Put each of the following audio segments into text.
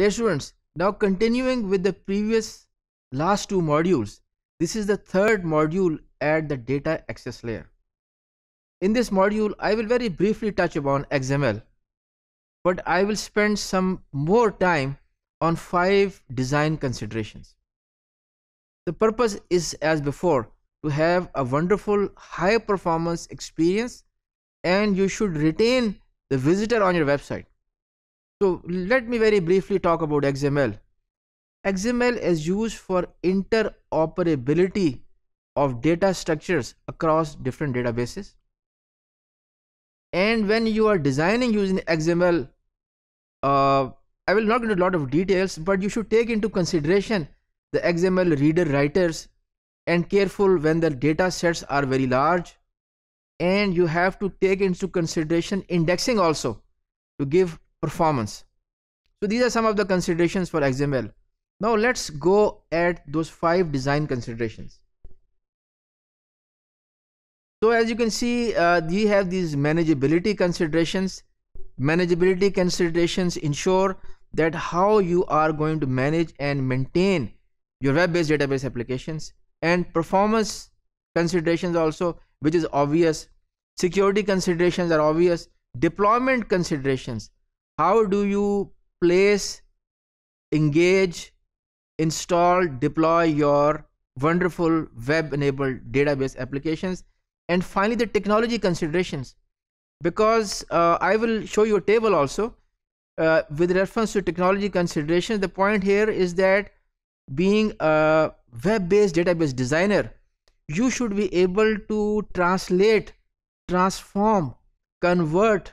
Dear students, now continuing with the previous last two modules, this is the third module at the data access layer. In this module, I will very briefly touch upon XML, but I will spend some more time on five design considerations. The purpose is as before to have a wonderful high performance experience and you should retain the visitor on your website. So let me very briefly talk about XML. XML is used for interoperability of data structures across different databases. And when you are designing using XML, uh, I will not go into a lot of details, but you should take into consideration the XML reader writers and careful when the data sets are very large and you have to take into consideration indexing also to give performance. So these are some of the considerations for xml. Now let's go at those five design considerations. So as you can see uh, we have these manageability considerations. Manageability considerations ensure that how you are going to manage and maintain your web-based database applications. And performance considerations also which is obvious. Security considerations are obvious. Deployment considerations how do you place engage install deploy your wonderful web enabled database applications? And finally the technology considerations. Because uh, i will show you a table also uh, with reference to technology considerations. The point here is that being a web-based database designer you should be able to translate transform convert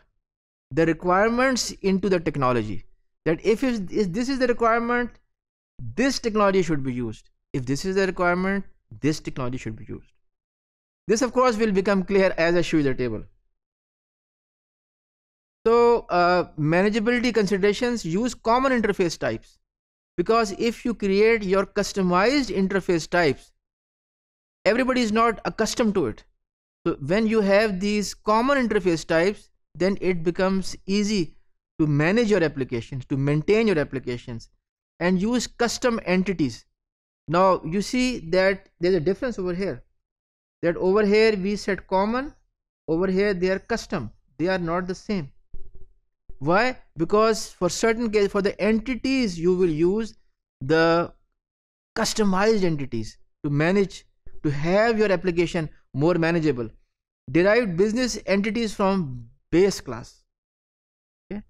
the requirements into the technology. That if, if this is the requirement this technology should be used. If this is the requirement this technology should be used. This of course will become clear as i show you the table. So uh, manageability considerations use common interface types. Because if you create your customized interface types everybody is not accustomed to it. So when you have these common interface types then it becomes easy to manage your applications to maintain your applications and use custom entities. Now you see that there's a difference over here. That over here we set common over here they are custom. They are not the same. Why? Because for certain case for the entities you will use the customized entities to manage to have your application more manageable. Derived business entities from base class. Okay?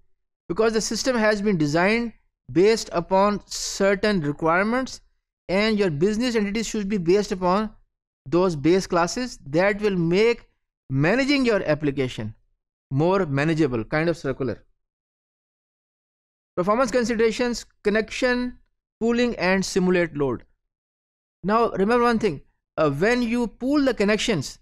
Because the system has been designed based upon certain requirements and your business entities should be based upon those base classes that will make managing your application more manageable kind of circular. Performance considerations, connection, pooling and simulate load. Now remember one thing, uh, when you pool the connections,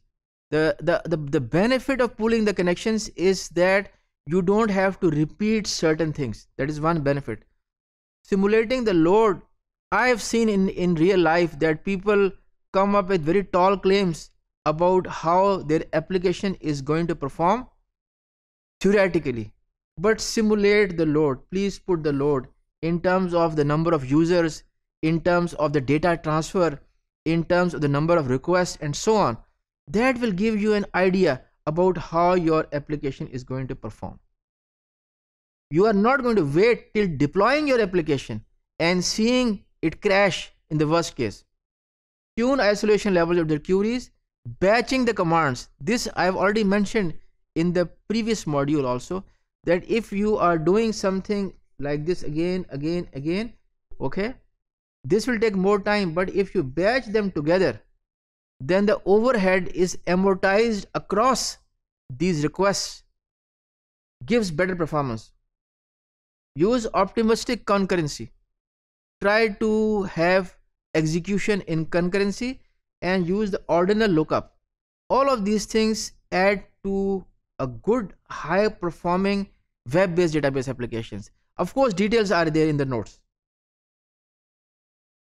the, the, the, the benefit of pooling the connections is that you don't have to repeat certain things. That is one benefit. Simulating the load, I have seen in, in real life that people come up with very tall claims about how their application is going to perform theoretically but simulate the load please put the load in terms of the number of users in terms of the data transfer in terms of the number of requests and so on that will give you an idea about how your application is going to perform. You are not going to wait till deploying your application and seeing it crash in the worst case. Tune isolation levels of the queries batching the commands. This i have already mentioned in the previous module also that if you are doing something like this again again again okay this will take more time. But if you batch them together then the overhead is amortized across these requests gives better performance use optimistic concurrency try to have execution in concurrency and use the ordinal lookup all of these things add to a good high performing web-based database applications. Of course, details are there in the notes.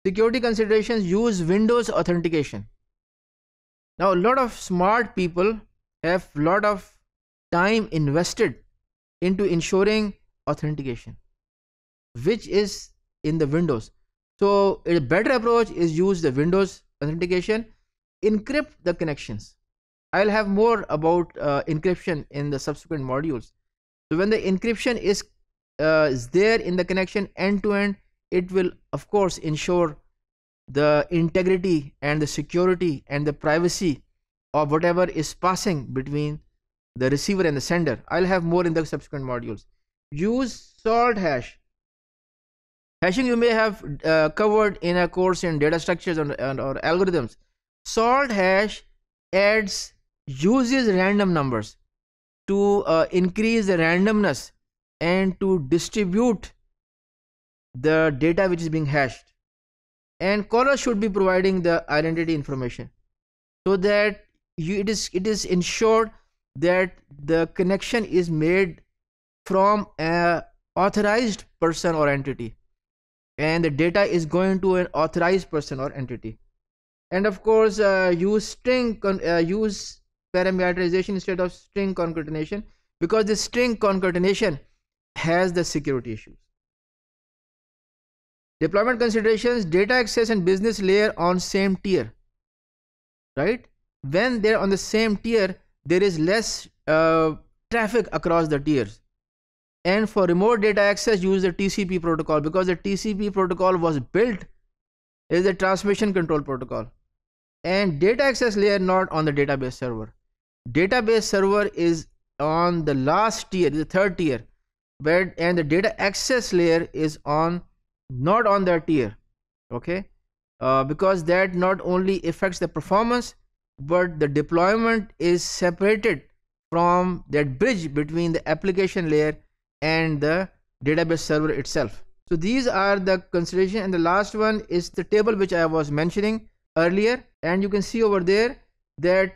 Security considerations use Windows authentication. Now, a lot of smart people have a lot of time invested into ensuring authentication. which is in the windows so a better approach is use the windows authentication encrypt the connections i'll have more about uh, encryption in the subsequent modules so when the encryption is uh, is there in the connection end to end it will of course ensure the integrity and the security and the privacy of whatever is passing between the receiver and the sender. I'll have more in the subsequent modules. Use salt hash. Hashing you may have uh, covered in a course in data structures and, and or algorithms. Salt hash adds uses random numbers to uh, increase the randomness and to distribute the data which is being hashed and caller should be providing the identity information so that you, it is it is ensured that the connection is made from a authorized person or entity and the data is going to an authorized person or entity. And of course uh, use string uh, use parameterization instead of string concatenation because the string concatenation has the security issues deployment considerations data access and business layer on same tier right? When they're on the same tier there is less uh, traffic across the tiers. And for remote data access use the tcp protocol because the tcp protocol was built is a transmission control protocol. And data access layer not on the database server. Database server is on the last tier the third tier but and the data access layer is on not on that tier okay? Uh, because that not only affects the performance but the deployment is separated from that bridge between the application layer and the database server itself. So these are the consideration and the last one is the table which i was mentioning earlier and you can see over there that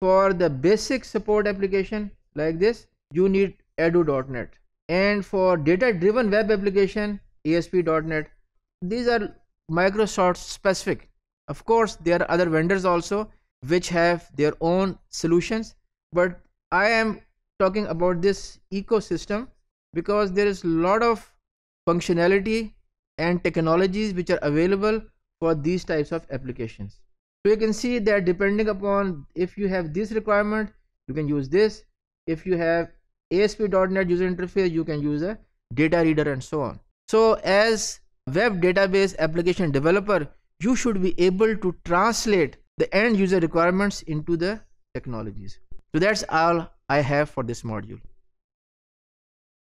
for the basic support application like this you need ADO.NET and for data driven web application ASP.NET. These are Microsoft specific. Of course, there are other vendors also which have their own solutions, but I am talking about this ecosystem because there is a lot of functionality and technologies which are available for these types of applications. So you can see that depending upon if you have this requirement, you can use this. If you have ASP.NET user interface, you can use a data reader and so on. So as web database application developer, you should be able to translate the end user requirements into the technologies. So that's all I have for this module.